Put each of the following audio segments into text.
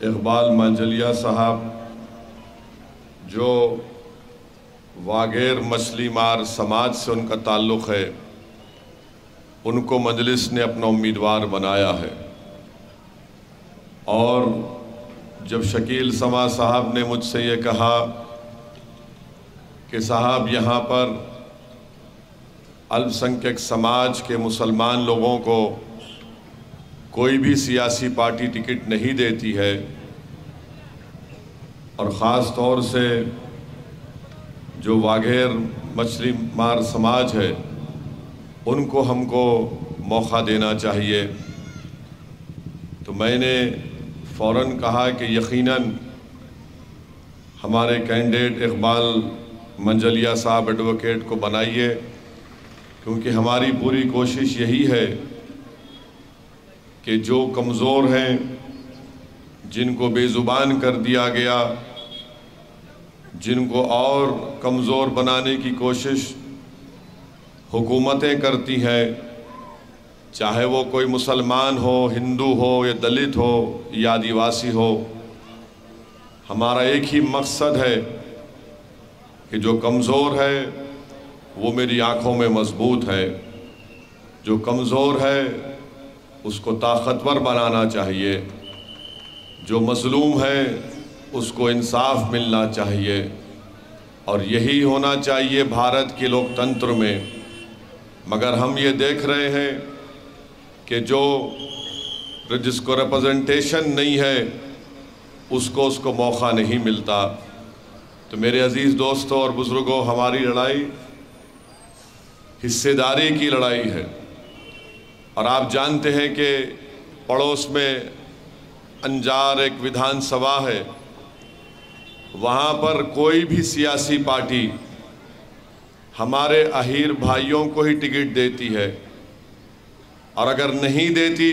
इकबाल मंजलिया साहब, जो वागेर मछली मार समाज से उनका ताल्लुक़ है, उनको मजलिस ने अपना उम्मीदवार बनाया है। और जब शकील समा साहब ने मुझसे ये कहा कि साहब, यहाँ पर अल्पसंख्यक समाज के मुसलमान लोगों को कोई भी सियासी पार्टी टिकट नहीं देती है। और ख़ास तौर से जो वाघेर मछली मार समाज है, उनको हमको मौका देना चाहिए। तो मैंने फ़ौर कहा कि यकीनन हमारे कैंडिडेट इकबाल मंजलिया साहब एडवोकेट को बनाइए, क्योंकि हमारी पूरी कोशिश यही है कि जो कमज़ोर हैं, जिनको बेज़ुबान कर दिया गया, जिनको और कमज़ोर बनाने की कोशिश हुकूमतें करती हैं, चाहे वो कोई मुसलमान हो, हिंदू हो, या दलित हो, या आदिवासी हो, हमारा एक ही मकसद है कि जो कमज़ोर है, वो मेरी आँखों में मज़बूत है। जो कमज़ोर है उसको ताकतवर बनाना चाहिए। जो मजलूम है, उसको इंसाफ मिलना चाहिए। और यही होना चाहिए भारत के लोकतंत्र में। मगर हम ये देख रहे हैं कि जो जिसको रिप्रेजेंटेशन नहीं है, उसको उसको मौका नहीं मिलता। तो मेरे अज़ीज़ दोस्तों और बुज़ुर्गों, हमारी लड़ाई हिस्सेदारी की लड़ाई है। और आप जानते हैं कि पड़ोस में अंजार एक विधानसभा है, वहाँ पर कोई भी सियासी पार्टी हमारे अहीर भाइयों को ही टिकट देती है। और अगर नहीं देती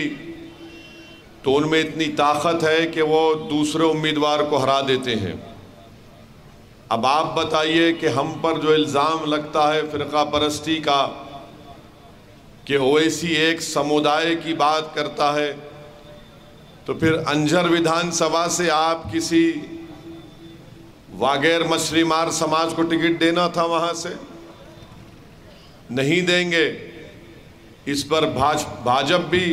तो उनमें इतनी ताकत है कि वो दूसरे उम्मीदवार को हरा देते हैं। अब आप बताइए कि हम पर जो इल्ज़ाम लगता है फ़िरका परस्ती का कि ओवैसी एक समुदाय की बात करता है तो फिर अंजर विधानसभा से आप किसी वागैर मछली मार समाज को टिकट देना था वहाँ से? नहीं देंगे। इस पर भाज, भाजप भी,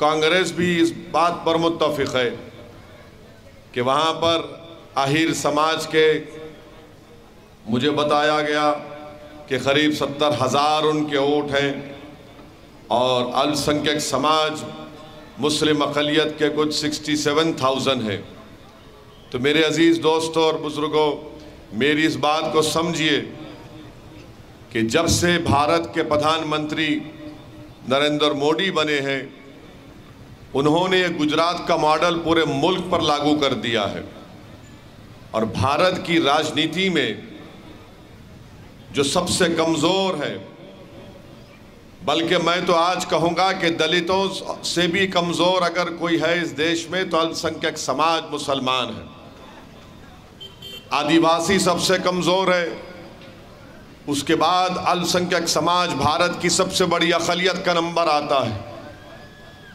कांग्रेस भी इस बात पर मुतफ़ है कि वहाँ पर आहिर समाज के, मुझे बताया गया कि करीब सत्तर हज़ार उनके वोट हैं। और अल्पसंख्यक समाज मुस्लिम अकलीत के कुछ सिक्सटी सेवन थाउज़ेंड है। तो मेरे अज़ीज़ दोस्तों और बुज़ुर्गों, मेरी इस बात को समझिए कि जब से भारत के प्रधानमंत्री नरेंद्र मोदी बने हैं, उन्होंने गुजरात का मॉडल पूरे मुल्क पर लागू कर दिया है। और भारत की राजनीति में जो सबसे कमज़ोर है बल्कि मैं तो आज कहूँगा कि दलितों से भी कमज़ोर अगर कोई है इस देश में तो अल्पसंख्यक समाज मुसलमान है। आदिवासी सबसे कमज़ोर है। उसके बाद अल्पसंख्यक समाज भारत की सबसे बड़ी अकलीत का नंबर आता है।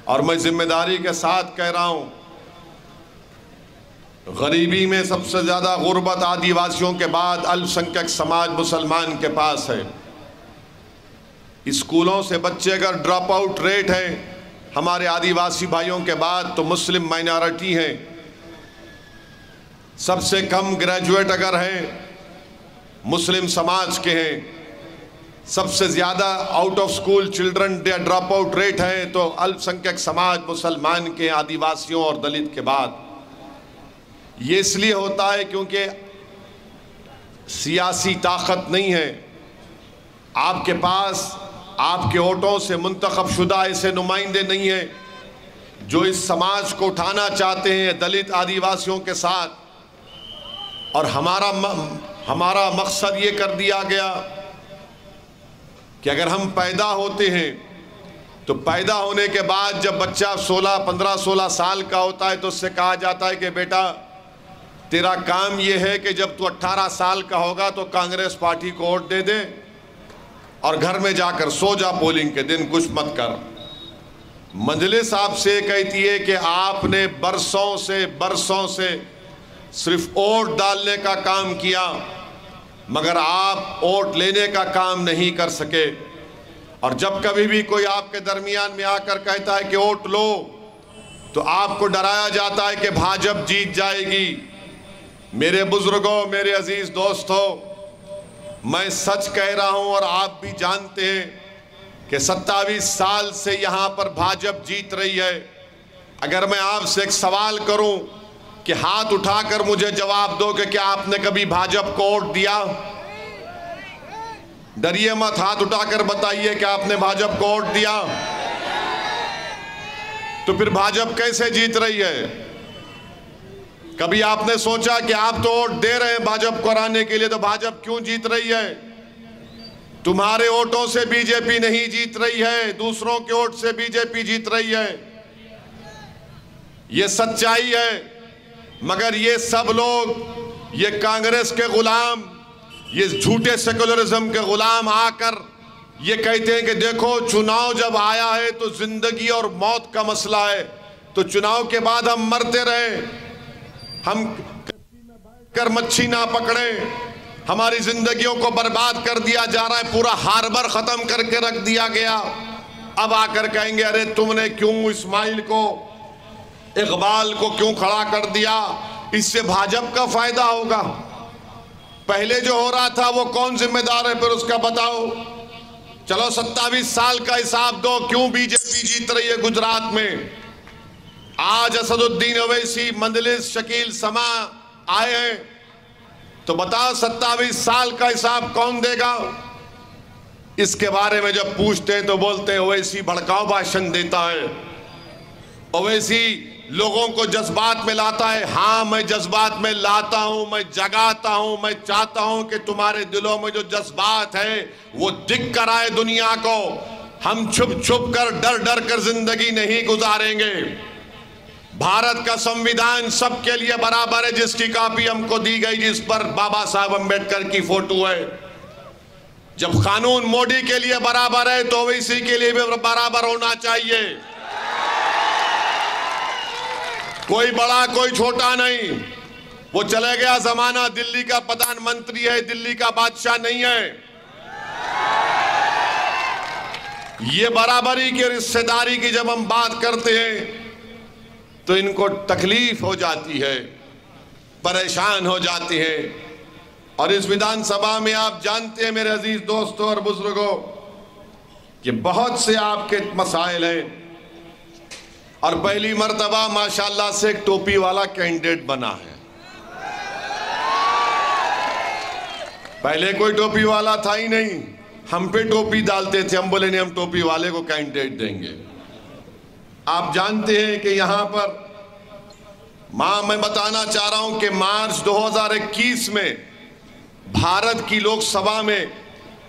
और मैं ज़िम्मेदारी के साथ कह रहा हूँ, गरीबी में सबसे ज़्यादा गुर्बत आदिवासियों के बाद अल्पसंख्यक समाज मुसलमान के पास है। स्कूलों से बच्चे अगर ड्रॉप आउट रेट है। हमारे आदिवासी भाइयों के बाद तो मुस्लिम माइनॉरिटी हैं। सबसे कम ग्रेजुएट अगर हैं, मुस्लिम समाज के हैं। सबसे ज़्यादा out of school children drop out rate है तो अल्पसंख्यक समाज मुसलमान के आदिवासियों और दलित के बाद। ये इसलिए होता है क्योंकि सियासी ताकत नहीं है। आपके पास आपके वोटों से मुंतखब शुदा ऐसे नुमाइंदे नहीं हैं। जो इस समाज को उठाना चाहते हैं दलित आदिवासियों के साथ। और हमारा म, हमारा मकसद ये कर दिया गया कि अगर हम पैदा होते हैं तो पैदा होने के बाद जब बच्चा 16, 15, 16 साल का होता है तो उससे कहा जाता है कि बेटा तेरा काम ये है कि जब तू 18 साल का होगा तो कांग्रेस पार्टी को वोट दे दे। और घर में जाकर सो जा पोलिंग के दिन, कुछ मत कर। मजलिस से कहती है कि आपने बरसों से बरसों से सिर्फ़ वोट डालने का काम किया, मगर आप वोट लेने का काम नहीं कर सके। और जब कभी भी कोई आपके दरमियान में आकर कहता है कि वोट लो तो आपको डराया जाता है कि भाजपा जीत जाएगी। मेरे बुज़ुर्गों, मेरे अज़ीज़ दोस्तों मैं सच कह रहा हूँ और आप भी जानते हैं कि सत्तावीस साल से यहाँ पर भाजपा जीत रही है। अगर मैं आपसे एक सवाल करूँ कि हाथ उठाकर मुझे जवाब दो कि क्या आपने कभी भाजपा को वोट दिया? डरिए मत, हाथ उठाकर बताइए कि आपने भाजपा को वोट दिया? तो फिर भाजपा कैसे जीत रही है? कभी आपने सोचा कि आप तो वोट दे रहे हैं भाजपा को हराने के लिए तो भाजपा क्यों जीत रही है? तुम्हारे वोटों से बीजेपी नहीं जीत रही है, दूसरों के वोट से बीजेपी जीत रही है। ये सच्चाई है, मगर ये सब लोग, ये कांग्रेस के गुलाम, ये झूठे सेकुलरिज्म के गुलाम आकर ये कहते हैं कि देखो, चुनाव जब आया है तो ज़िंदगी और मौत का मसला है तो चुनाव के बाद हम मरते रहे। हम कर मच्छी ना पकड़े। हमारी जिंदगियों को बर्बाद कर दिया जा रहा है। पूरा हार्बर खत्म करके रख दिया गया। अब आकर कहेंगे, अरे तुमने क्यों इस्माइल को, इकबाल को क्यों खड़ा कर दिया? इससे भाजपा का फ़ायदा होगा। पहले जो हो रहा था, वो कौन जिम्मेदार है? फिर उसका बताओ। चलो, सत्तावीस साल का हिसाब दो। क्यों बीजेपी जीत रही है गुजरात में? आज असदुद्दीन अवैसी मंदलिस शकील समा आए हैं। तो बताओ सत्तावीस साल का हिसाब कौन देगा? इसके बारे में जब पूछते हैं तो बोलते हैं, ओवैसी भड़काऊ भाषण देता है। ओवैसी लोगों को जज्बात में लाता है। हाँ मैं जज्बात में लाता हूँ, मैं जगाता हूँ, मैं चाहता हूँ कि तुम्हारे दिलों में जो जज्बात है, वो दिख कर आए दुनिया को। हम छुप छुप कर, डर डर कर ज़िंदगी नहीं गुजारेंगे। भारत का संविधान सबके लिए बराबर है, जिसकी कॉपी हमको दी गई, जिस पर बाबा साहब अंबेडकर की फ़ोटो है। जब कानून मोदी के लिए बराबर है तो ओवैसी के लिए भी बराबर होना चाहिए। कोई बड़ा, कोई छोटा नहीं। वो चले गया जमाना, दिल्ली का प्रधानमंत्री है, दिल्ली का बादशाह नहीं है। ये बराबरी की रिश्तेदारी की जब हम बात करते हैं तो इनको तकलीफ़ हो जाती है, परेशान हो जाती है। और इस विधानसभा में आप जानते हैं मेरे अज़ीज़ दोस्तों और बुज़ुर्गों कि बहुत से आपके मसाइल हैं। और पहली मरतबा, माशाल्लाह से एक टोपी वाला कैंडिडेट बना है। पहले कोई टोपी वाला था ही नहीं, हम पे टोपी डालते थे, हम बोले नहीं, हम टोपी वाले को कैंडिडेट देंगे। आप जानते हैं कि यहाँ पर माँ मैं बताना चाह रहा हूँ कि मार्च 2021 में भारत की लोकसभा में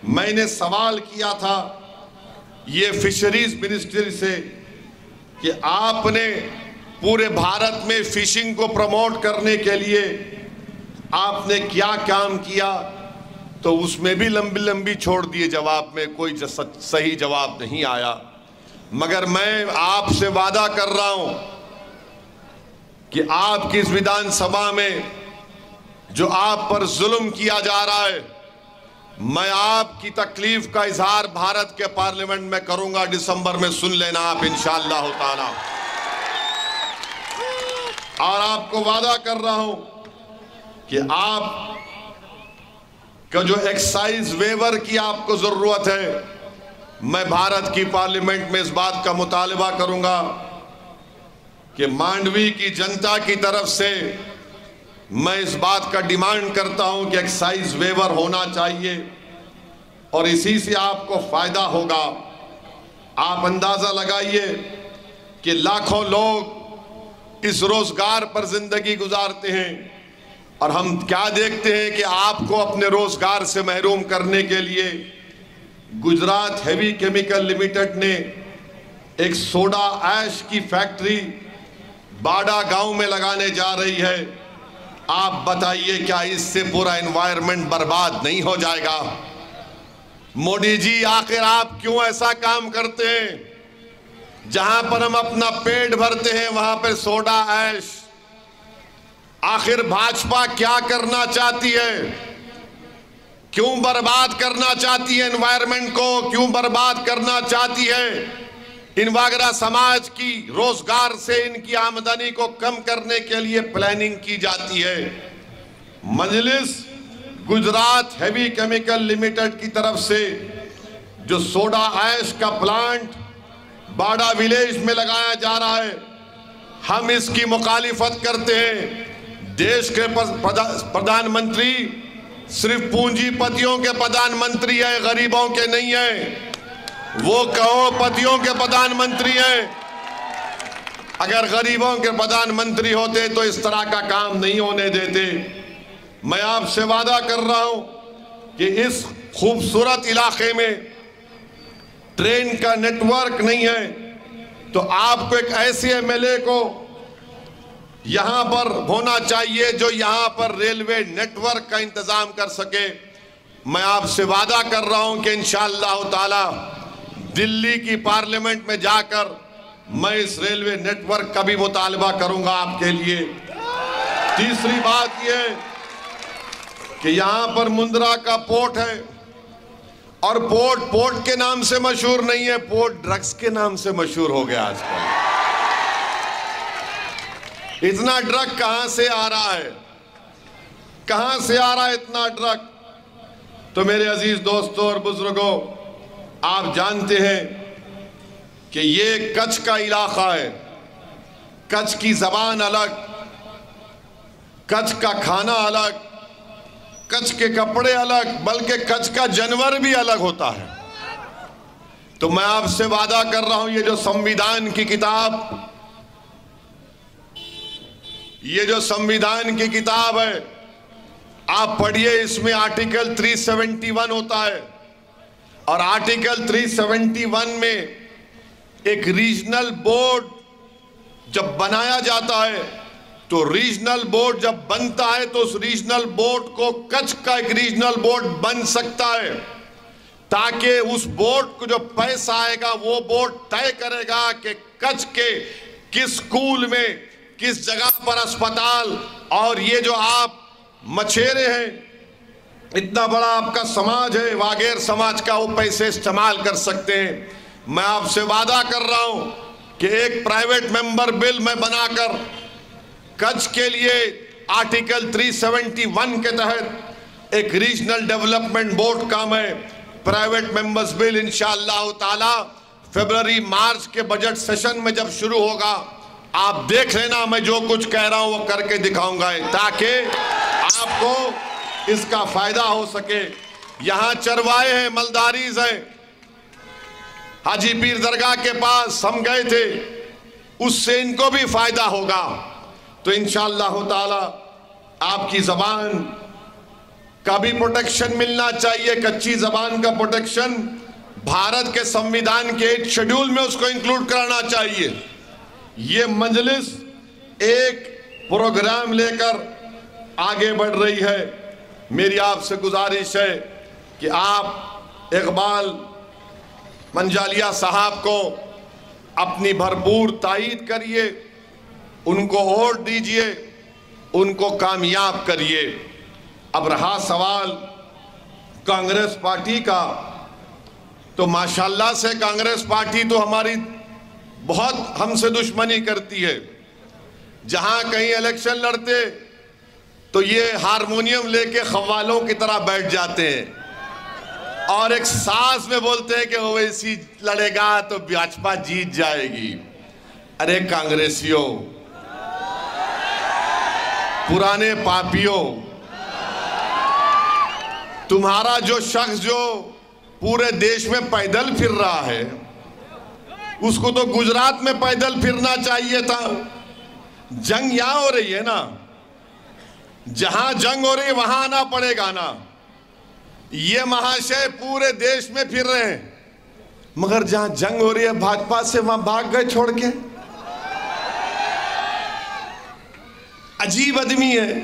मैंने सवाल किया था ये फिशरीज मिनिस्ट्री से कि आपने पूरे भारत में फिशिंग को प्रमोट करने के लिए आपने क्या काम किया? तो उसमें भी लंबी लंबी छोड़ दिए जवाब में, कोई सही जवाब नहीं आया। मगर मैं आपसे वादा कर रहा हूँ कि आपकी इस विधानसभा में जो आप पर जुल्म किया जा रहा है, मैं आपकी तकलीफ़ का इजहार भारत के पार्लियामेंट में करूँगा। दिसंबर में सुन लेना आप इंशाला ताला। और आपको वादा कर रहा हूँ कि आप का जो एक्साइज वेवर की आपको ज़रूरत है मैं भारत की पार्लियामेंट में इस बात का मुतालबा करूँगा कि मांडवी की जनता की तरफ़ से मैं इस बात का डिमांड करता हूँ कि एक्साइज वेवर होना चाहिए। और इसी से आपको फ़ायदा होगा। आप अंदाज़ा लगाइए कि लाखों लोग इस रोज़गार पर ज़िंदगी गुजारते हैं और हम क्या देखते हैं कि आपको अपने रोज़गार से महरूम करने के लिए गुजरात हैवी केमिकल लिमिटेड ने एक सोडा ऐश की फैक्ट्री बाडा गाँव में लगाने जा रही है। आप बताइए, क्या इससे पूरा एनवायरनमेंट बर्बाद नहीं हो जाएगा? मोदी जी, आखिर आप क्यों ऐसा काम करते हैं? जहाँ पर हम अपना पेट भरते हैं, वहाँ पर सोडा ऐश। आखिर भाजपा क्या करना चाहती है? क्यों बर्बाद करना चाहती है एनवायरमेंट को? क्यों बर्बाद करना चाहती है? इन वागरा समाज की रोज़गार से इनकी आमदनी को कम करने के लिए प्लानिंग की जाती है। मजलिस गुजरात हैवी केमिकल लिमिटेड की तरफ़ से, जो सोडा ऐश का प्लांट बाड़ा विलेज में लगाया जा रहा है, हम इसकी मुखालिफत करते हैं। देश के प्रधानमंत्री सिर्फ़ पूंजीपतियों के प्रधानमंत्री हैं, गरीबों के नहीं हैं। वो करोड़पतियों के प्रधानमंत्री हैं। अगर गरीबों के प्रधानमंत्री होते तो इस तरह का काम नहीं होने देते। मैं आपसे वादा कर रहा हूँ कि इस खूबसूरत इलाके में ट्रेन का नेटवर्क नहीं है तो आपको एक ऐसे एमएलए को यहाँ पर होना चाहिए जो यहाँ पर रेलवे नेटवर्क का इंतज़ाम कर सके। मैं आपसे वादा कर रहा हूँ कि इंशाला ताला दिल्ली की पार्लियामेंट में जाकर मैं इस रेलवे नेटवर्क का भी मुतालबा करूँगा आपके लिए। तीसरी बात यह कि यहाँ पर मुंद्रा का पोर्ट है और पोर्ट पोर्ट के नाम से मशहूर नहीं है, पोर्ट ड्रग्स के नाम से मशहूर हो गया आजकल। इतना ड्रग कहाँ से आ रहा है? कहाँ से आ रहा है इतना ड्रग तो मेरे अज़ीज़ दोस्तों और बुज़ुर्गों, आप जानते हैं कि ये कच्छ का इलाका है। कच्छ की जबान अलग, कच्छ का खाना अलग, कच्छ के कपड़े अलग, बल्कि कच्छ का जानवर भी अलग होता है। तो मैं आपसे वादा कर रहा हूँ, ये जो संविधान की किताब ये जो संविधान की किताब है, आप पढ़िए, इसमें आर्टिकल 371 होता है। और आर्टिकल 371 में एक रीजनल बोर्ड जब बनाया जाता है तो रीजनल बोर्ड जब बनता है तो उस रीजनल बोर्ड को कच्छ का एक रीजनल बोर्ड बन सकता है, ताकि उस बोर्ड को जो पैसा आएगा, वो बोर्ड तय करेगा कि कच्छ के किस स्कूल में किस जगह पर अस्पताल और ये जो आप मछेरे हैं, इतना बड़ा आपका समाज है, वागेर समाज का वो पैसे इस्तेमाल कर सकते हैं। मैं आपसे वादा कर रहा हूँ कि एक प्राइवेट मेंबर बिल मैं बनाकर कच्छ के लिए आर्टिकल 371 के तहत एक रीजनल डेवलपमेंट बोर्ड का मैं प्राइवेट मेंबर्स बिल इंशाला ताला फरवरी मार्च के बजट सेशन में जब शुरू होगा आप देख लेना, मैं जो कुछ कह रहा हूँ वो करके दिखाऊँगा ताकि आपको इसका फ़ायदा हो सके। यहाँ चरवाए हैं, मलदारीज हैं। हाजी पीर दरगाह के पास हम गए थे, उससे इनको भी फ़ायदा होगा। तो इनशाला ताला, आपकी जबान का भी प्रोटेक्शन मिलना चाहिए, कच्ची जबान का प्रोटेक्शन भारत के संविधान के शेड्यूल में उसको इंक्लूड कराना चाहिए। ये मजलिस एक प्रोग्राम लेकर आगे बढ़ रही है। मेरी आपसे गुजारिश है कि आप इकबाल मंजालिया साहब को अपनी भरपूर तायद करिए, उनको वोट दीजिए, उनको कामयाब करिए। अब रहा सवाल कांग्रेस पार्टी का। तो माशाल्लाह से कांग्रेस पार्टी तो हमारी बहुत हमसे दुश्मनी करती है। जहाँ कहीं इलेक्शन लड़ते तो ये हारमोनियम लेके खवालों की तरह बैठ जाते हैं। और एक सांस में बोलते हैं कि ओवैसी लड़ेगा तो भाजपा जीत जाएगी। अरे कांग्रेसियों, पुराने पापियों, तुम्हारा जो शख्स जो पूरे देश में पैदल फिर रहा है उसको तो गुजरात में पैदल फिरना चाहिए था। जंग यहाँ हो रही है ना? जहाँ जंग हो रही वहाँ आना पड़ेगा ना। ये महाशय पूरे देश में फिर रहे हैं। मगर जहाँ जंग हो रही है, भाजपा से वहाँ भाग गए छोड़ के। अजीब आदमी है।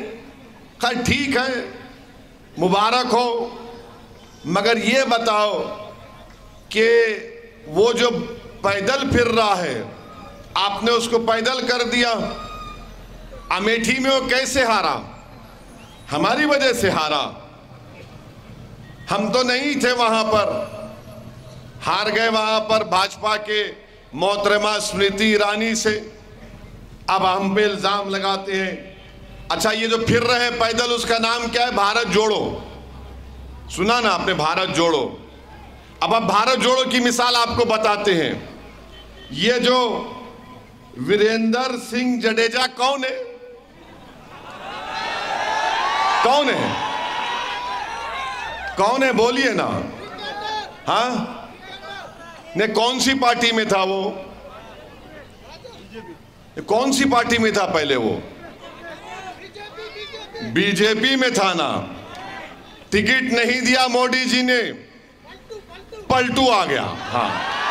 खैर ठीक है, मुबारक हो। मगर ये बताओ कि वो जो पैदल फिर रहा है। आपने उसको पैदल कर दिया। अमेठी में वो कैसे हारा? हमारी वजह से हारा। हम तो नहीं थे वहाँ पर। हार गए वहाँ पर भाजपा के मोहतरमा स्मृति ईरानी से। अब हम पे इल्ज़ाम लगाते हैं। अच्छा ये जो फिर रहे हैं पैदल, उसका नाम क्या है? भारत जोड़ो। सुना ना आपने? भारत जोड़ो। अब अब भारत जोड़ो की मिसाल आपको बताते हैं। ये जो वीरेंद्र सिंह जडेजा कौन है? कौन है? कौन है? बोलिए ना। हा? ने कौन सी पार्टी में था वो? कौन सी पार्टी में था पहले वो? बीजेपी में था ना। टिकट नहीं दिया मोदी जी ने। पलटू आ गया। हाँ।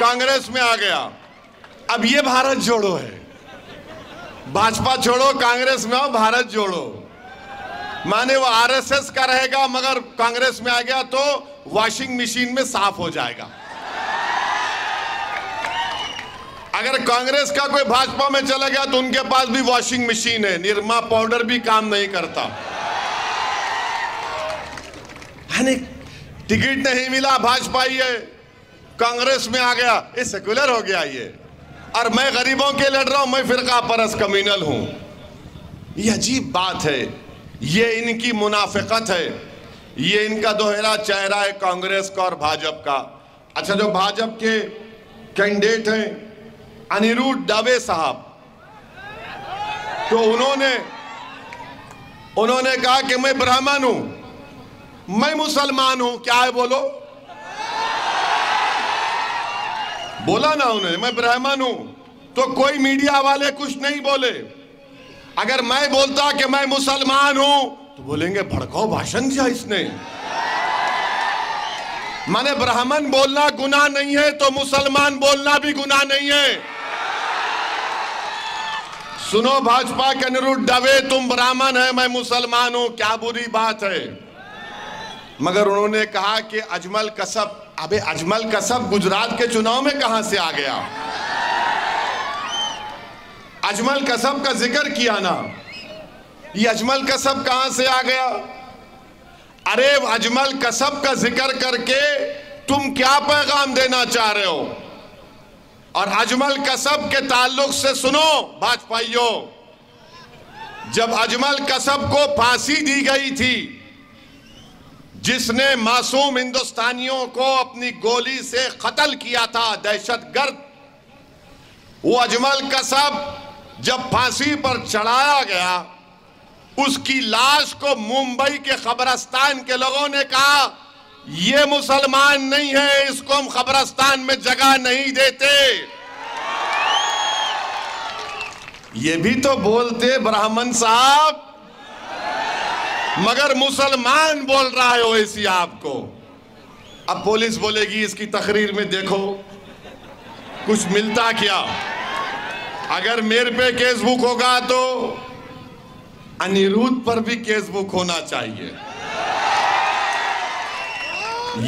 कांग्रेस में आ गया। अब ये भारत जोड़ो है। भाजपा छोड़ो, कांग्रेस में आओ, भारत जोड़ो। माने वो आरएसएस का रहेगा, मगर कांग्रेस में आ गया तो वॉशिंग मशीन में साफ़ हो जाएगा। अगर कांग्रेस का कोई भाजपा में चला गया तो उनके पास भी वॉशिंग मशीन है। निर्मा पाउडर भी काम नहीं करता। टिकट नहीं मिला, भाजपा ये कांग्रेस में आ गया, ये सेक्युलर हो गया ये। और मैं गरीबों के लड़ रहा हूँ, मैं फिरका परस कम्युनल हूँ। ये अजीब बात है। ये इनकी मुनाफिकत है। ये इनका दोहरा चेहरा है कांग्रेस का और भाजपा का। अच्छा जो भाजपा के कैंडिडेट हैं, अनिरुद्ध दवे साहब तो उन्होंने उन्होंने कहा कि मैं ब्राह्मण हूँ, मैं मुसलमान हूँ, क्या है बोलो? बोला ना उन्होंने, मैं ब्राह्मण हूँ तो कोई मीडिया वाले कुछ नहीं बोले। अगर मैं बोलता कि मैं मुसलमान हूँ तो बोलेंगे, भड़काओ भाषण दिया इसने। माने ब्राह्मण बोलना गुनाह नहीं है तो मुसलमान बोलना भी गुनाह नहीं है। सुनो भाजपा के अनुरूप दवे तुम ब्राह्मण है, मैं मुसलमान हूँ, क्या बुरी बात है? मगर उन्होंने कहा कि अजमल कसब अबे अजमल कसब गुजरात के चुनाव में कहाँ से आ गया? अजमल कसब का ज़िक्र किया ना। ये अजमल कसब कहाँ से आ गया? अरे अजमल कसब का ज़िक्र करके तुम क्या पैगाम देना चाह रहे हो? और अजमल कसब के ताल्लुक से सुनो भाजपाइयों जब अजमल कसब को फांसी दी गई थी जिसने मासूम हिंदुस्तानियों को अपनी गोली से कत्ल किया था, दहशत गर्द। वो अजमल कसब जब फांसी पर चढ़ाया गया, उसकी लाश को मुंबई के खबरस्तान के लोगों ने कहा, ये मुसलमान नहीं है, इसको हम खबरस्तान में जगह नहीं देते। ये भी तो बोलते ब्राह्मण साहब। मगर मुसलमान बोल रहा है ओवैसी आपको। अब पुलिस बोलेगी, इसकी तकरीर में देखो, कुछ मिलता क्या? अगर मेरे पे केस बुक होगा तो अनिरुद्ध पर भी केस बुक होना चाहिए।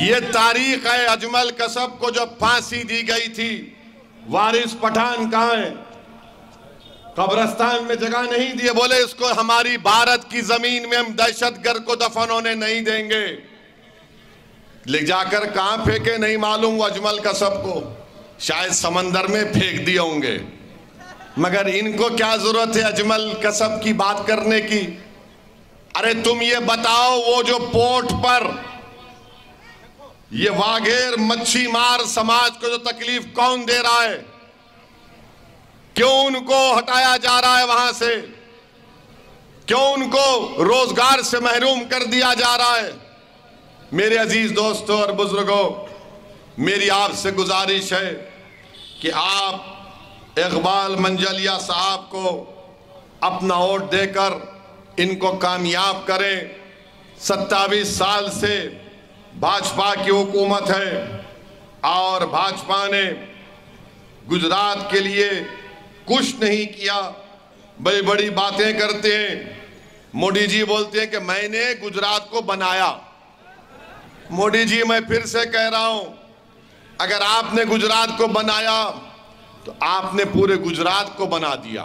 ये तारीख है अजमल कसब को जब फांसी दी गई थी, वारिस पठान कहा है? कब्रस्तान में जगह नहीं दिए बोले, इसको हमारी भारत की ज़मीन में हम दहशतगर्द को दफन होने नहीं देंगे। ले जाकर कहाँ फेंके, नहीं मालूम अजमल कसब को शायद समंदर में फेंक दिए होंगे। मगर इनको क्या ज़रूरत है अजमल कसब की बात करने की? अरे, तुम ये बताओ, वो जो पोर्ट पर ये वाघेर मच्छी मार समाज को जो तकलीफ़ कौन दे रहा है? क्यों उनको हटाया जा रहा है वहाँ से? क्यों उनको रोज़गार से महरूम कर दिया जा रहा है? मेरे अज़ीज़ दोस्तों और बुज़ुर्गों, मेरी आपसे गुजारिश है कि आप इकबाल मंजलिया साहब को अपना वोट देकर इनको कामयाब करें। सत्तावीस साल से भाजपा की हुकूमत है और भाजपा ने गुजरात के लिए कुछ नहीं किया। बड़ी बड़ी बातें करते हैं। मोदी जी बोलते हैं कि मैंने गुजरात को बनाया। मोदी जी, मैं फिर से कह रहा हूँ, अगर आपने गुजरात को बनाया तो आपने पूरे गुजरात को बना दिया।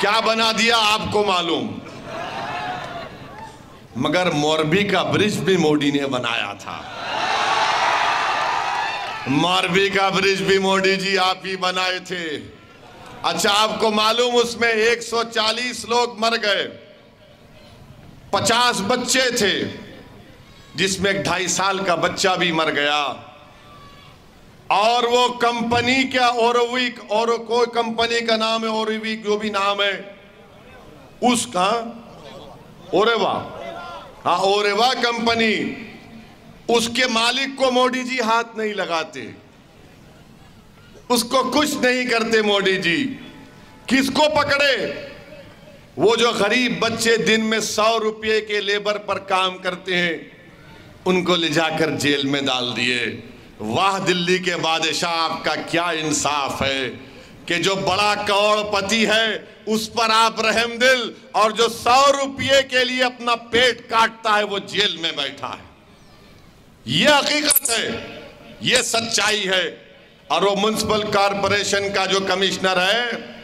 क्या बना दिया आपको मालूम? मगर मोरबी का ब्रिज भी मोदी ने बनाया था। मोरबी का ब्रिज भी मोदी जी आप ही बनाए थे। अच्छा आपको मालूम उसमें 140 लोग मर गए। 50 बच्चे थे, जिसमें एक ढाई साल का बच्चा भी मर गया। और वो कंपनी क्या ओरोविक और कोई कंपनी का नाम है, ओरोविक जो भी नाम है, उसका ओरेवा। हाँ ओरेवा कंपनी। उसके मालिक को मोदी जी हाथ नहीं लगाते। उसको कुछ नहीं करते मोदी जी। किसको पकड़े? वो जो गरीब बच्चे दिन में सौ रुपये के लेबर पर काम करते हैं, उनको ले जाकर जेल में डाल दिए। वाह, दिल्ली के बादशाह, आपका क्या इंसाफ है कि जो बड़ा करोड़पति है, उस पर आप रहम दिल और जो सौ रुपये के लिए अपना पेट काटता है, वो जेल में बैठा है। ये हकीकत है, ये सच्चाई है। और वो म्यूनसिपल कॉरपोरेशन का जो कमिश्नर है,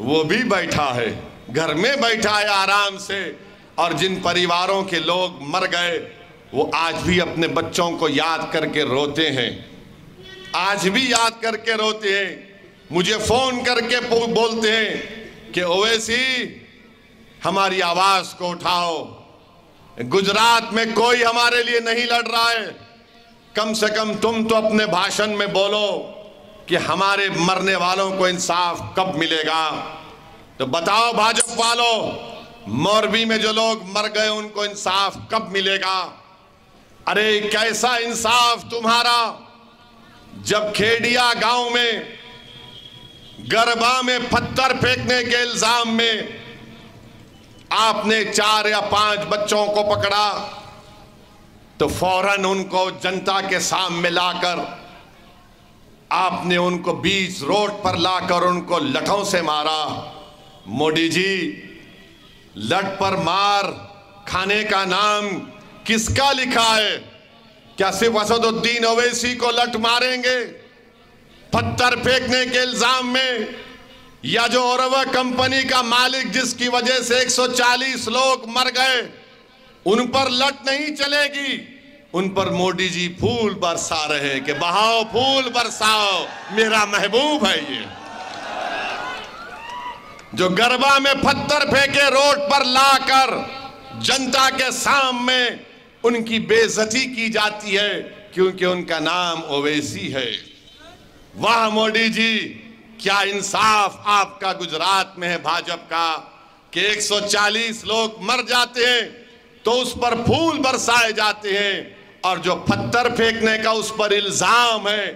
वो भी बैठा है। घर में बैठा है आराम से, और जिन परिवारों के लोग मर गए, वो आज भी अपने बच्चों को याद करके रोते हैं। आज भी याद करके रोते हैं। मुझे फ़ोन करके बोलते हैं कि, ओवैसी, हमारी आवाज़ को उठाओ। गुजरात में कोई हमारे लिए नहीं लड़ रहा है। कम से कम तुम तो अपने भाषण में बोलो कि हमारे मरने वालों को इंसाफ कब मिलेगा। तो बताओ भाजपा वालों मोरबी में जो लोग मर गए उनको इंसाफ कब मिलेगा? अरे कैसा इंसाफ तुम्हारा? जब खेडिया गाँव में, गरबा में पत्थर फेंकने के इल्ज़ाम में आपने चार या पाँच बच्चों को पकड़ा तो फ़ौरन उनको जनता के सामने लाकर, आपने उनको बीच रोड पर लाकर उनको लठों से मारा। मोदी जी लट पर मार खाने का नाम किसका लिखा है? क्या सिर्फ़ असदुद्दीन ओवैसी को लट मारेंगे? पत्थर फेंकने के इल्ज़ाम में या जो औरवा कंपनी का मालिक जिसकी वजह से 140 लोग मर गए, उन पर लट नहीं चलेगी। उन पर मोदी जी फूल बरसा रहे कि बहाओ, फूल बरसाओ। मेरा महबूब है ये। जो गरबा में पत्थर फेंके रोड पर लाकर जनता के सामने उनकी बेजती की जाती है, क्योंकि उनका नाम ओवैसी है। वाह मोदी जी क्या इंसाफ आपका गुजरात में है भाजपा का कि 140 लोग मर जाते हैं तो उस पर फूल बरसाए जाते हैं और जो पत्थर फेंकने का उस पर इल्ज़ाम है,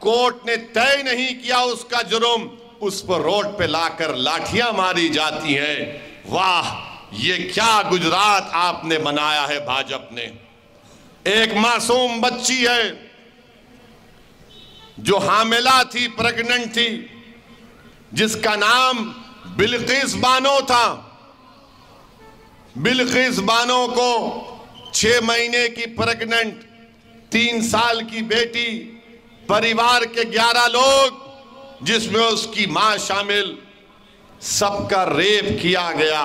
कोर्ट ने तय नहीं किया उसका जुर्म, उस पर रोड पे लाकर लाठियाँ मारी जाती हैं। वाह, ये क्या गुजरात आपने बनाया है भाजपा ने। एक मासूम बच्ची है, जो हामिला थी, प्रेग्नेंट थी जिसका नाम बिल्किस बानो था। बिल्किस बानो को छह महीने की प्रेग्नेंट तीन साल की बेटी, परिवार के ग्यारह लोग, जिसमें उसकी माँ शामिल, सबका रेप किया गया।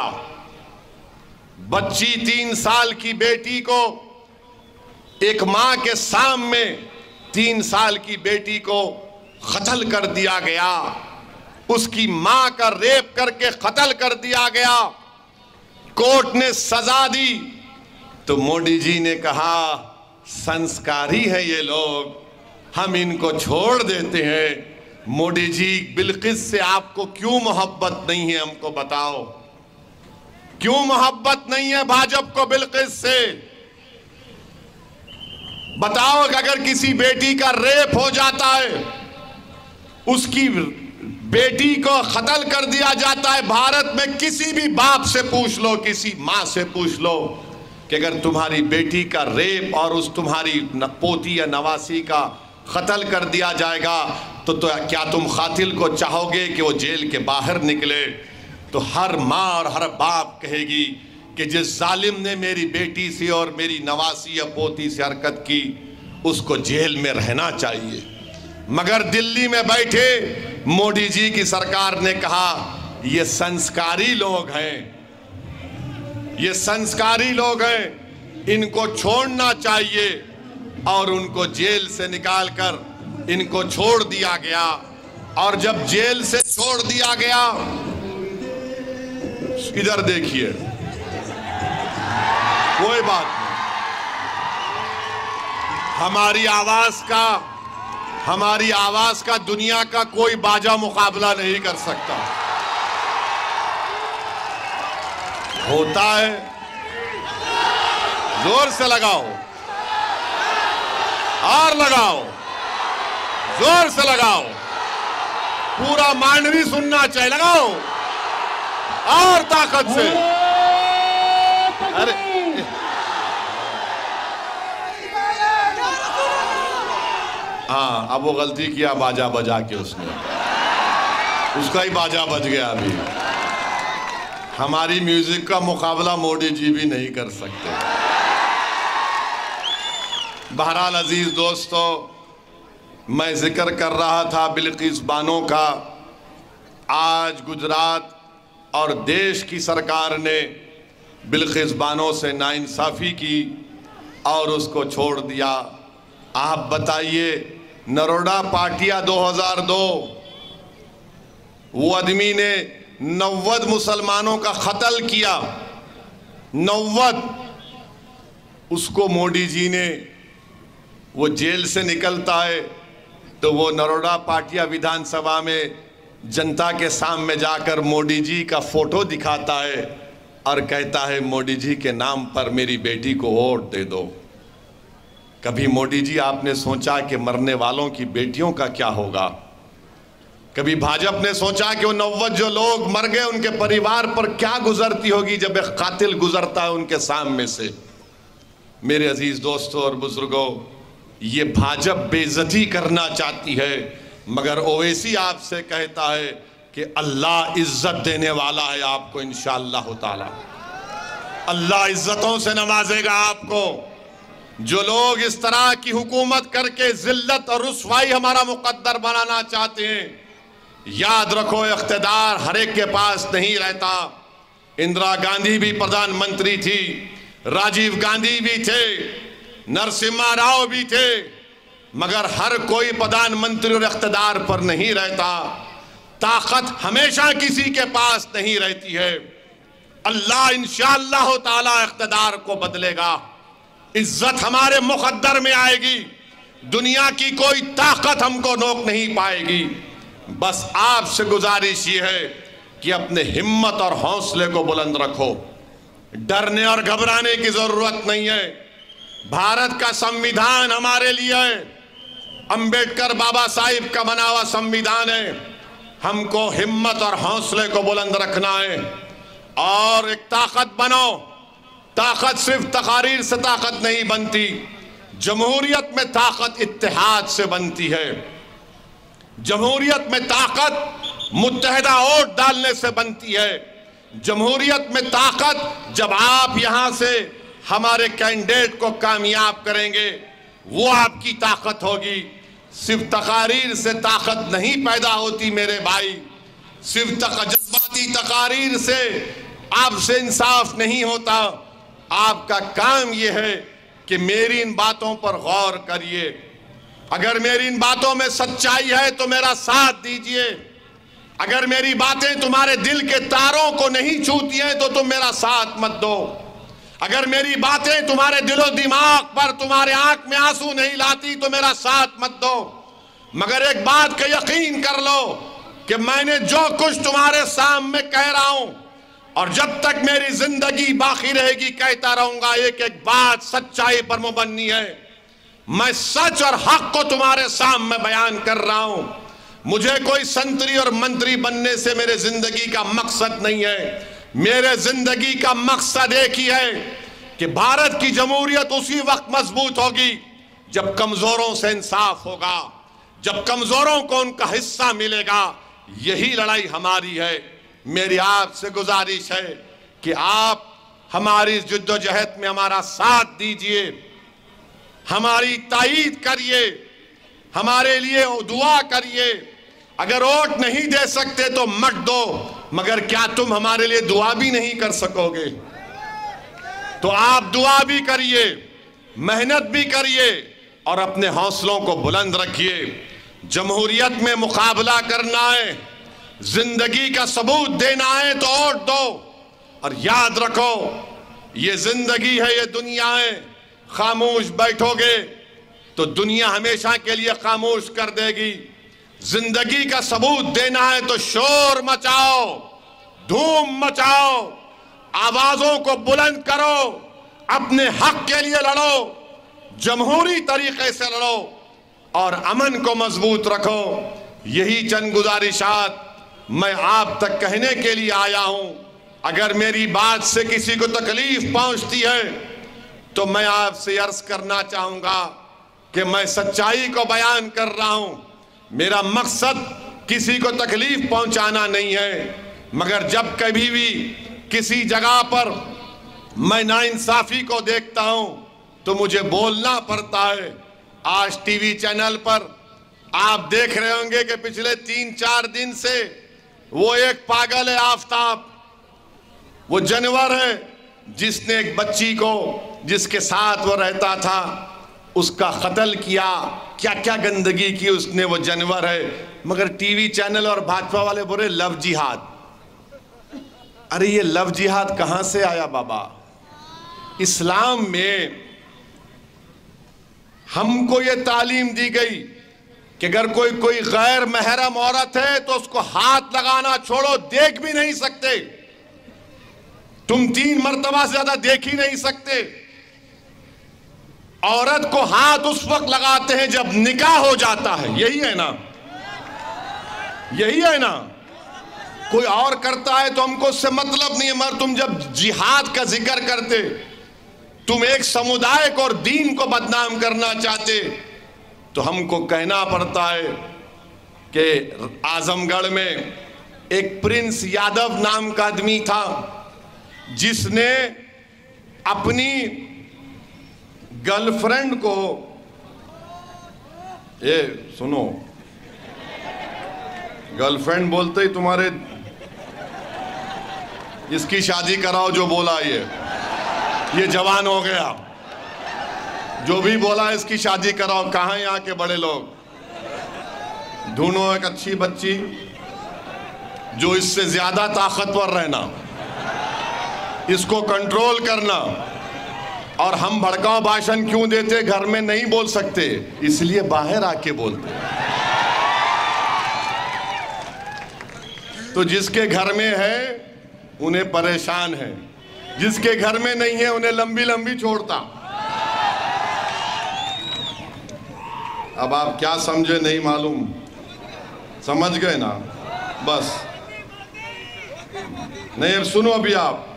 बच्ची तीन साल की बेटी को, एक माँ के सामने तीन साल की बेटी को कत्ल कर दिया गया। उसकी माँ का रेप करके कत्ल कर दिया गया। कोर्ट ने सजा दी। तो मोदी जी ने कहा, संस्कारी है ये लोग, हम इनको छोड़ देते हैं। मोदी जी, बिल्किस से आपको क्यों मोहब्बत नहीं है, हमको बताओ। क्यों मोहब्बत नहीं है भाजपा को, बिल्किस से? बताओ कि अगर किसी बेटी का रेप हो जाता है, उसकी बेटी को कत्ल कर दिया जाता है। भारत में किसी भी बाप से पूछ लो किसी माँ से पूछ लो कि अगर तुम्हारी बेटी का रेप और उस तुम्हारी पोती या नवासी का कत्ल कर दिया जाएगा तो, तो क्या तुम खातिल को चाहोगे कि वो जेल के बाहर निकले? तो हर माँ और हर बाप कहेगी कि जिस जालिम ने मेरी बेटी से और मेरी नवासी या पोती से हरकत की उसको जेल में रहना चाहिए। मगर दिल्ली में बैठे मोदी जी की सरकार ने कहा, ये संस्कारी लोग हैं। ये संस्कारी लोग हैं। इनको छोड़ना चाहिए और उनको जेल से निकालकर इनको छोड़ दिया गया। और जब जेल से छोड़ दिया गया इधर देखिए? कोई बात नहीं। हमारी आवाज़ का हमारी आवाज़ का दुनिया का कोई बाजा मुकाबला नहीं कर सकता। होता है। ज़ोर से लगाओ। और लगाओ। ज़ोर से लगाओ। पूरा मांडवी सुनना चाहिए। लगाओ। और ताकत से। अरे हाँ अब वो गलती किया, बाजा बजा के उसने। उसका ही बाजा बज गया अभी। हमारी म्यूज़िक का मुकाबला मोदी जी भी नहीं कर सकते। बहरहाल अज़ीज़ दोस्तों, मैं ज़िक्र कर रहा था बिल्किस बानो का। आज गुजरात और देश की सरकार ने बिल्किस बानो से नाइंसाफ़ी की और उसको छोड़ दिया। आप बताइए, नरोडा पाटिया 2002 वो आदमी ने नव्वद मुसलमानों का कत्ल किया। नव्वद। उसको मोदी जी ने, वो जेल से निकलता है तो वो नरोडा पाटिया विधानसभा में जनता के सामने जाकर मोदी जी का फ़ोटो दिखाता है और कहता है, मोदी जी के नाम पर मेरी बेटी को वोट दे दो। कभी मोदी जी, आपने सोचा कि मरने वालों की बेटियों का क्या होगा? कभी भाजपा ने सोचा कि वो नव्वद जो लोग मर गए, उनके परिवार पर क्या गुजरती होगी जब एक कातिल गुजरता है उनके सामने से? मेरे अज़ीज़ दोस्तों और बुज़ुर्गों, ये भाजपा बेजती करना चाहती है, मगर ओवैसी आपसे कहता है कि अल्लाह इज़्ज़त देने वाला है आपको इन ताला। अल्लाह इज्जतों से नवाजेगा आपको। जो लोग इस तरह की हुकूमत करके जिल्लत और रसवाई हमारा मुकद्दर बनाना चाहते हैं, याद रखो, इकतदार हर एक के पास नहीं रहता। इंदिरा गांधी भी प्रधानमंत्री थी, राजीव गांधी भी थे, नरसिम्हा राव भी थे, मगर हर कोई प्रधानमंत्री और इकतदार पर नहीं रहता। ताकत हमेशा किसी के पास नहीं रहती है। अल्लाह इंशाला ताला इकतदार को बदलेगा। इज़्ज़त हमारे मुकद्दर में आएगी। दुनिया की कोई ताकत हमको नोक नहीं पाएगी। बस आपसे गुजारिश ये है कि अपने हिम्मत और हौसले को बुलंद रखो। डरने और घबराने की ज़रूरत नहीं है। भारत का संविधान हमारे लिए है। अंबेडकर बाबा साहिब का बना हुआ संविधान है। हमको हिम्मत और हौसले को बुलंद रखना है। और एक ताकत बनो ताकत सिर्फ़ तकारीर से ताकत नहीं बनती, जमहूरियत में ताकत इतिहाद से बनती है। जमहूरियत में ताकत मुतहदा वोट डालने से बनती है। जमहूरियत में ताकत जब आप यहाँ से हमारे कैंडिडेट को कामयाब करेंगे, वो आपकी ताकत होगी। सिर्फ़ तकारीर से ताकत नहीं पैदा होती मेरे भाई, सिर्फ़ तक जज्बाती तकारीर से आपसे इंसाफ नहीं होता। आपका काम यह है कि मेरी इन बातों पर गौर करिए। अगर मेरी इन बातों में सच्चाई है तो मेरा साथ दीजिए। अगर मेरी बातें तुम्हारे दिल के तारों को नहीं छूती हैं तो तुम मेरा साथ मत दो। अगर मेरी बातें तुम्हारे दिलो दिमाग पर तुम्हारे आँख में आँसू नहीं लाती तो मेरा साथ मत दो। मगर एक बात का यकीन कर लो कि मैंने जो कुछ तुम्हारे सामने कह रहा हूँ और जब तक मेरी ज़िंदगी बाकी रहेगी, कहता रहूँगा, एक एक बात सच्चाई पर मुबन्नी है। मैं सच और हक को तुम्हारे सामने बयान कर रहा हूँ। मुझे कोई संतरी और मंत्री बनने से मेरे ज़िंदगी का मकसद नहीं है। मेरे ज़िंदगी का मकसद एक ही है कि भारत की जमहूरियत उसी वक्त मज़बूत होगी जब कमजोरों से इंसाफ होगा, जब कमजोरों को उनका हिस्सा मिलेगा। यही लड़ाई हमारी है। मेरी आपसे गुजारिश है कि आप हमारी जद्दोजहद में हमारा साथ दीजिए। हमारी तायीद करिए। हमारे लिए दुआ करिए। अगर वोट नहीं दे सकते तो मत दो, मगर क्या तुम हमारे लिए दुआ भी नहीं कर सकोगे? तो आप दुआ भी करिए, मेहनत भी करिए और अपने हौसलों को बुलंद रखिए। जमहूरियत में मुकाबला करना है। ज़िंदगी का सबूत देना है तो वोट दो। और याद रखो, ये ज़िंदगी है, ये दुनिया है। खामोश बैठोगे तो दुनिया हमेशा के लिए खामोश कर देगी। ज़िंदगी का सबूत देना है तो शोर मचाओ, धूम मचाओ, आवाजों को बुलंद करो, अपने हक के लिए लड़ो, जमहूरी तरीके से लड़ो और अमन को मज़बूत रखो। यही चंद गुजारिशात मैं आप तक कहने के लिए आया हूँ। अगर मेरी बात से किसी को तकलीफ़ पहुँचती है तो मैं आपसे अर्ज़ करना चाहूँगा कि मैं सच्चाई को बयान कर रहा हूँ। मेरा मकसद किसी को तकलीफ़ पहुंचाना नहीं है, मगर जब कभी भी किसी जगह पर मैं नाइंसाफी को देखता हूँ तो मुझे बोलना पड़ता है। आज टीवी चैनल पर आप देख रहे होंगे कि पिछले तीन चार दिन से वो एक पागल है, आफ्ताब। वो जानवर है, जिसने एक बच्ची को, जिसके साथ वो रहता था, उसका कत्ल किया। क्या क्या गंदगी की उसने, वो जानवर है। मगर टीवी चैनल और भाजपा वाले बोले लव जिहाद। अरे, ये लव जिहाद कहाँ से आया बाबा? इस्लाम में हमको ये तालीम दी गई। कि अगर कोई कोई गैर महरम औरत है तो उसको हाथ लगाना छोड़ो, देख भी नहीं सकते। तुम तीन मरतबा से ज़्यादा देख ही नहीं सकते। औरत को हाथ उस वक्त लगाते हैं जब निकाह हो जाता है। यही है ना? यही है ना? कोई और करता है तो हमको उससे मतलब नहीं है, मगर तुम जब जिहाद का ज़िक्र करते, तुम एक समुदाय को और दीन को बदनाम करना चाहते तो हमको कहना पड़ता है कि आजमगढ़ में एक प्रिंस यादव नाम का आदमी था, जिसने अपनी गर्लफ्रेंड को, ये सुनो, गर्लफ्रेंड बोलते ही तुम्हारे, इसकी शादी कराओ जो बोला ये ये जवान हो गया। जो भी बोला, इसकी शादी कराओ। कहा यहाँ के बड़े लोग? ढूंढो एक अच्छी बच्ची जो इससे ज़्यादा ताकतवर रहना। इसको कंट्रोल करना। और हम भड़काओ भाषण क्यों देते? घर में नहीं बोल सकते। इसलिए बाहर आके बोलते। तो जिसके घर में है, उन्हें परेशान है। जिसके घर में नहीं है, उन्हें लंबी लंबी छोड़ता। अब आप क्या समझे नहीं मालूम। समझ गए ना? बस। नहीं, अब सुनो अभी आप।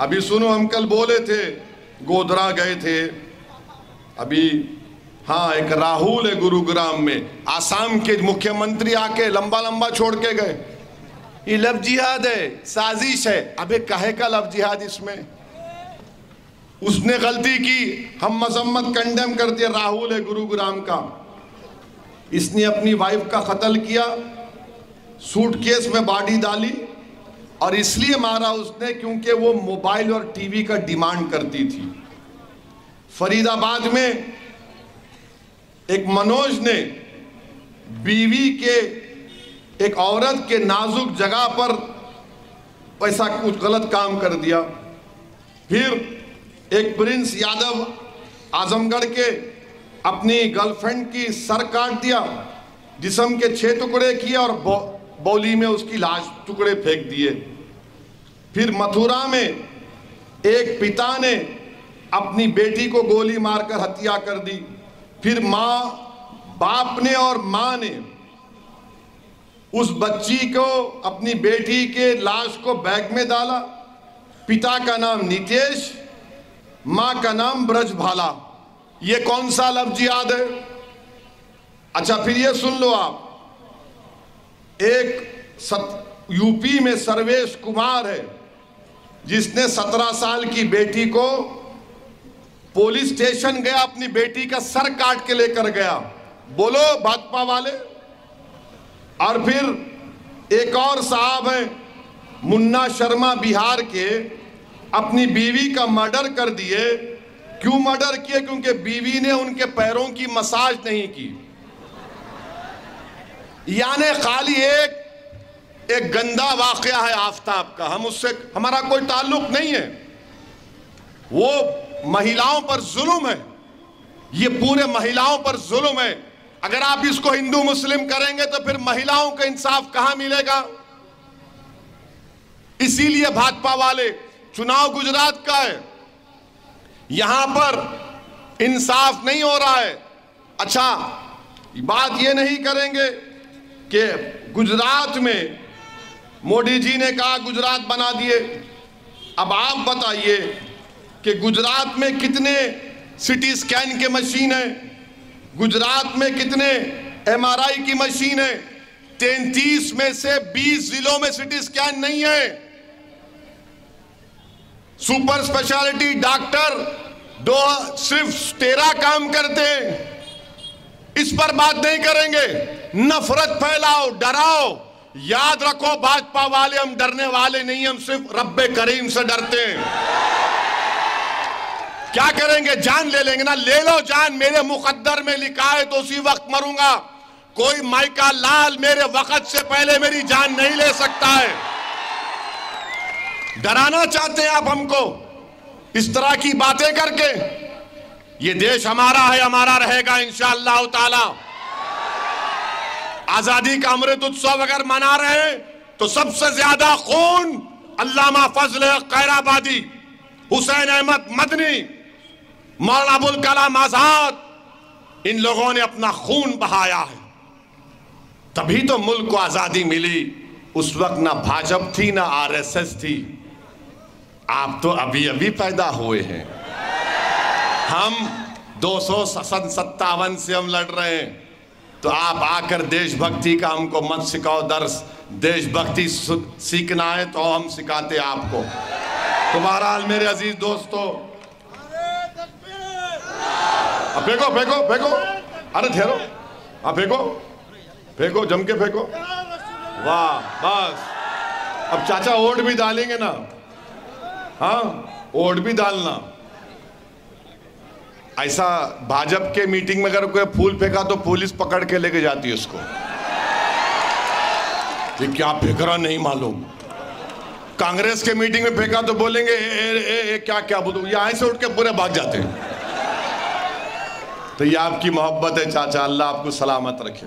अभी सुनो, हम कल बोले थे, गोधरा गए थे। अभी हाँ एक राहुल है गुरुग्राम में। आसाम के मुख्यमंत्री आके लंबा लंबा छोड़ के गए। ये लव जिहाद है, साजिश है। अबे कहे का लव जिहाद इसमें? उसने गलती की। हम मजम्मत कंडेम कर दिया। राहुल है गुरुग्राम का। इसने अपनी वाइफ का कत्ल किया। सूटकेस में बॉडी डाली। और इसलिए मारा उसने क्योंकि वो मोबाइल और टीवी का डिमांड करती थी। फरीदाबाद में एक मनोज ने बीवी के, एक औरत के नाजुक जगह पर पैसा कुछ गलत काम कर दिया। फिर एक प्रिंस यादव आजमगढ़ के अपनी गर्लफ्रेंड की सर काट दिया, जिसम के छह टुकड़े किए और बौली में उसकी लाश टुकड़े फेंक दिए। फिर मथुरा में एक पिता ने अपनी बेटी को गोली मारकर हत्या कर दी। फिर माँ, बाप ने और माँ ने उस बच्ची को, अपनी बेटी के लाश को बैग में डाला। पिता का नाम नितेश माँ का नाम ब्रज भाला ये कौन सा लफ्ज याद है? अच्छा फिर ये सुन लो आप। एक सत, यूपी में सर्वेश कुमार है, जिसने सत्रह साल की बेटी को पुलिस स्टेशन गया, अपनी बेटी का सर काट के लेकर गया। बोलो, भाजपा वाले। और फिर एक और साहब है, मुन्ना शर्मा बिहार के। अपनी बीवी का मर्डर कर दिए। क्यों मर्डर किए? क्योंकि बीवी ने उनके पैरों की मसाज नहीं की। यानी खाली एक एक गंदा वाकया है आफ्ताब का। हम उससे, हमारा कोई ताल्लुक नहीं है। वो महिलाओं पर जुल्म है। ये पूरे महिलाओं पर जुल्म है। अगर आप इसको हिंदू मुस्लिम करेंगे तो फिर महिलाओं का इंसाफ कहाँ मिलेगा? इसीलिए भाजपा वाले चुनाव गुजरात का है। यहाँ पर इंसाफ नहीं हो रहा है। अच्छा बात यह नहीं करेंगे कि गुजरात में मोदी जी ने कहा गुजरात बना दिए। अब आप बताइए कि गुजरात में कितने सिटी स्कैन के मशीन है? गुजरात में कितने एमआरआई की मशीन है? तैतीस में से 20 जिलों में सिटी स्कैन नहीं है। सुपर स्पेशलिटी डॉक्टर दो सिर्फ़ तेरह काम करते हैं। इस पर बात नहीं करेंगे। नफरत फैलाओ, डराओ। याद रखो, भाजपा वाले हम डरने वाले नहीं, हम सिर्फ़ रब्बे करीम से डरते हैं। क्या करेंगे? जान ले लेंगे ना। ले लो जान, मेरे मुकद्दर में लिखा है तो उसी वक्त मरूँगा। कोई माइका लाल मेरे वक्त से पहले मेरी जान नहीं ले सकता है। डराना चाहते हैं आप हमको। इस तरह की बातें करके, ये देश हमारा है, हमारा रहेगा, इंशाअल्लाह ताला। आज़ादी का अमृत उत्सव अगर मना रहे हैं तो सबसे ज़्यादा खून अल्लामा फजल कैराबादी हुसैन अहमद मदनी, मौलाना अबुल कलाम आज़ाद, इन लोगों ने अपना खून बहाया है। तभी तो मुल्क को आज़ादी मिली। उस वक्त ना भाजपा थी, ना आरएसएस थी। आप तो अभी अभी पैदा हुए हैं। हम दो सौ सत्तावन से हम लड़ रहे हैं। तो आप आकर देशभक्ति का हमको मत सिखाओ, दर्श। देशभक्ति सीखना है तो हम सिखाते आपको। तुम्हारा हाल मेरे अज़ीज़ दोस्तों। अब फेंको फेंको फेंको। अरे ठहरो। अब फेंको। फेंको, जम के फेंको। वाह, बस। अब चाचा वोट भी डालेंगे ना। हाँ वोट भी डालना। ऐसा भाजपा के मीटिंग में अगर कोई फूल फेंका तो पुलिस पकड़ के लेके जाती है उसको। ये क्या फेंक रहा नहीं मालूम। कांग्रेस के मीटिंग में फेंका तो बोलेंगे ए, ए, ए, ए, क्या क्या बोलूँ? यहाँ से उठ के पूरे भाग जाते हैं। तो ये आपकी मोहब्बत है चाचा अल्लाह आपको सलामत रखे।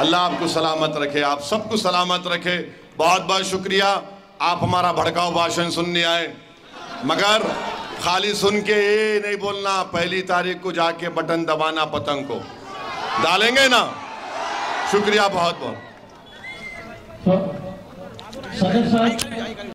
अल्लाह आपको सलामत रखे आप सबको सलामत रखे। बहुत बहुत शुक्रिया। आप हमारा भड़काऊ भाषण सुनने आए। मगर खाली सुन के ये नहीं बोलना, पहली तारीख को जाके बटन दबाना पतंग को। डालेंगे ना? शुक्रिया बहुत बहुत।